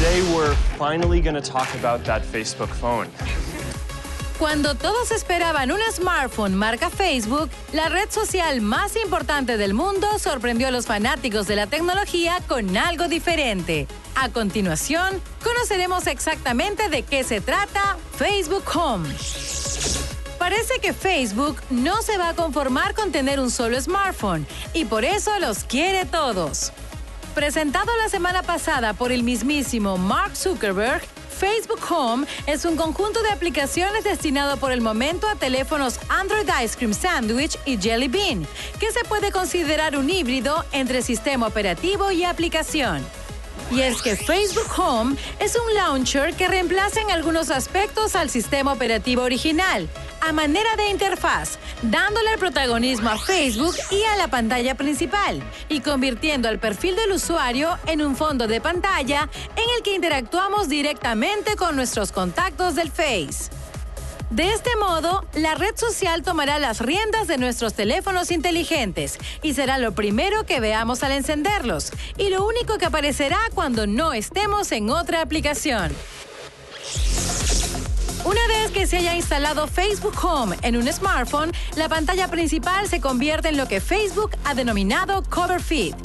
Today we're finally going to talk about that Facebook phone. Cuando todos esperaban un smartphone marca Facebook, la red social más importante del mundo sorprendió a los fanáticos de la tecnología con algo diferente. A continuación, conoceremos exactamente de qué se trata Facebook Home. Parece que Facebook no se va a conformar con tener un solo smartphone y por eso los quiere todos. Presentado la semana pasada por el mismísimo Mark Zuckerberg, Facebook Home es un conjunto de aplicaciones destinado por el momento a teléfonos Android Ice Cream Sandwich y Jelly Bean, que se puede considerar un híbrido entre sistema operativo y aplicación. Y es que Facebook Home es un launcher que reemplaza en algunos aspectos al sistema operativo original, a manera de interfaz, dándole el protagonismo a Facebook y a la pantalla principal, y convirtiendo al perfil del usuario en un fondo de pantalla en el que interactuamos directamente con nuestros contactos del Face. De este modo, la red social tomará las riendas de nuestros teléfonos inteligentes y será lo primero que veamos al encenderlos y lo único que aparecerá cuando no estemos en otra aplicación. Una vez que se haya instalado Facebook Home en un smartphone, la pantalla principal se convierte en lo que Facebook ha denominado Cover Feed.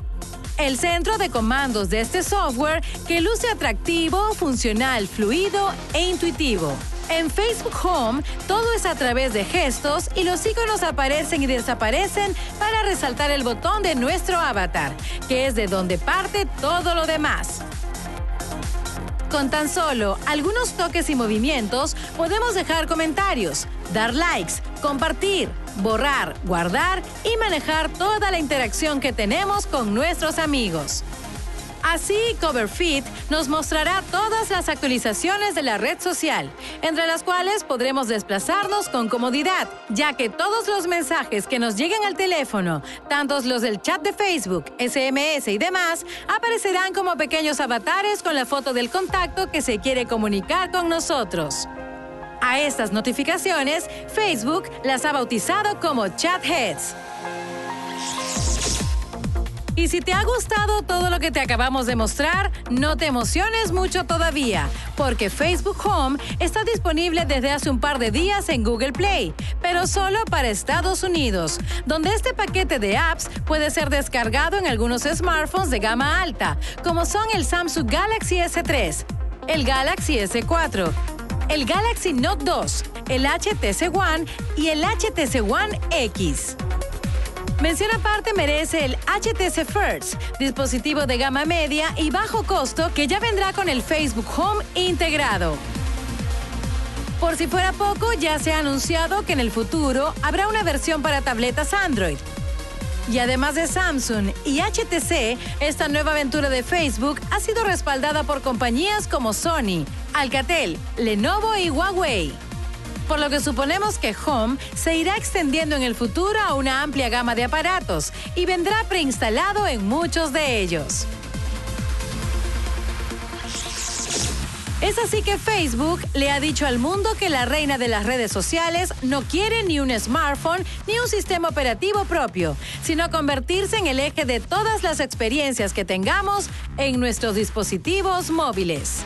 El centro de comandos de este software que luce atractivo, funcional, fluido e intuitivo. En Facebook Home, todo es a través de gestos y los iconos aparecen y desaparecen para resaltar el botón de nuestro avatar, que es de donde parte todo lo demás. Con tan solo algunos toques y movimientos podemos dejar comentarios, dar likes, compartir, borrar, guardar y manejar toda la interacción que tenemos con nuestros amigos. Así, CoverFit nos mostrará todas las actualizaciones de la red social, entre las cuales podremos desplazarnos con comodidad, ya que todos los mensajes que nos lleguen al teléfono, tantos los del chat de Facebook, SMS y demás, aparecerán como pequeños avatares con la foto del contacto que se quiere comunicar con nosotros. A estas notificaciones, Facebook las ha bautizado como Chat Heads. Y si te ha gustado todo lo que te acabamos de mostrar, no te emociones mucho todavía, porque Facebook Home está disponible desde hace un par de días en Google Play, pero solo para Estados Unidos, donde este paquete de apps puede ser descargado en algunos smartphones de gama alta, como son el Samsung Galaxy S3, el Galaxy S4, el Galaxy Note 2, el HTC One y el HTC One X. Mención aparte merece el HTC First, dispositivo de gama media y bajo costo que ya vendrá con el Facebook Home integrado. Por si fuera poco, ya se ha anunciado que en el futuro habrá una versión para tabletas Android. Y además de Samsung y HTC, esta nueva aventura de Facebook ha sido respaldada por compañías como Sony, Alcatel, Lenovo y Huawei por lo que suponemos que Home se irá extendiendo en el futuro a una amplia gama de aparatos y vendrá preinstalado en muchos de ellos. Es así que Facebook le ha dicho al mundo que la reina de las redes sociales no quiere ni un smartphone ni un sistema operativo propio, sino convertirse en el eje de todas las experiencias que tengamos en nuestros dispositivos móviles.